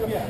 you? Yeah,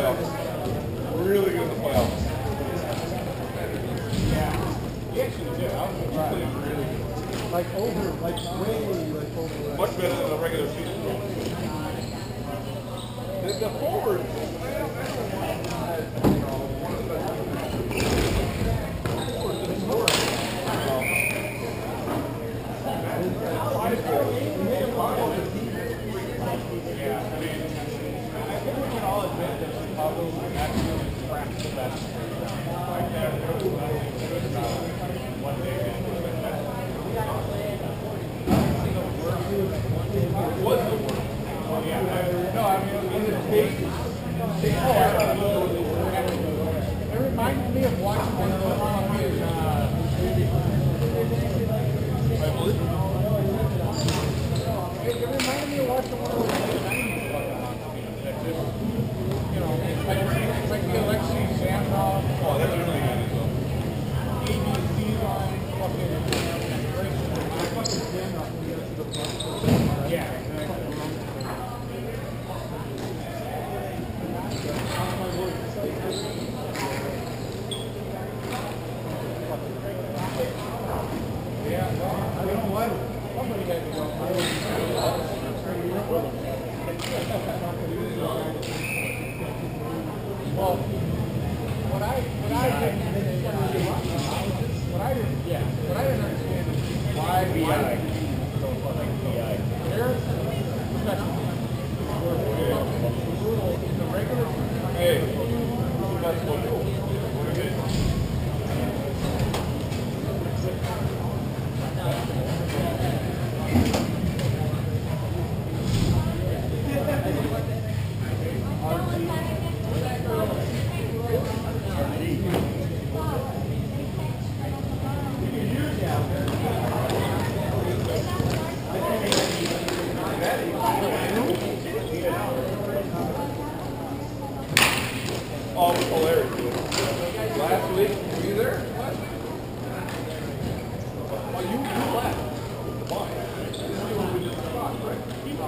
playoffs. Really good in the playoffs. Yeah. Yeah, did. I was really good. Like over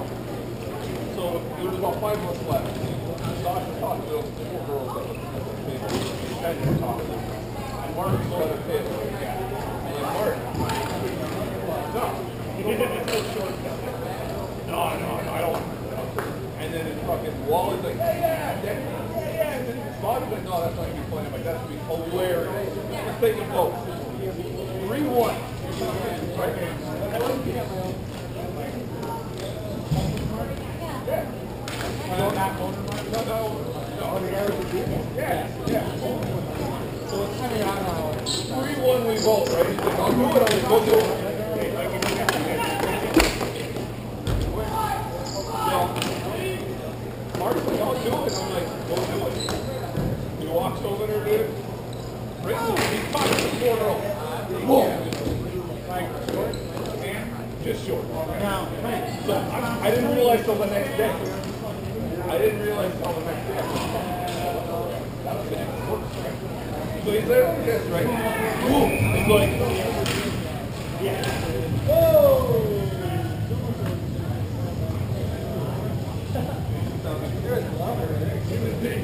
So it was about five months left. So I talked to four girls that were talking. And Mark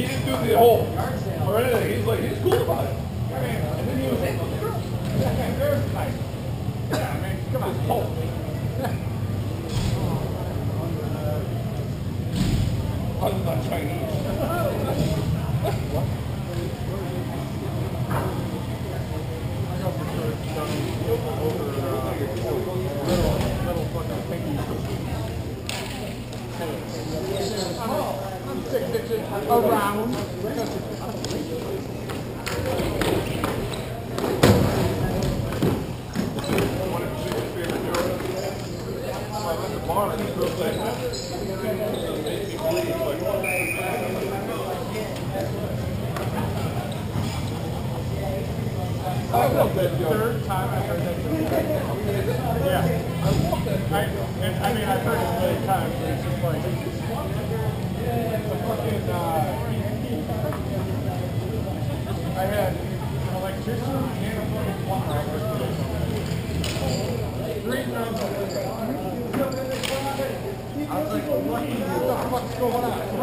didn't do the hole or anything. He's like, he's cool. go on out.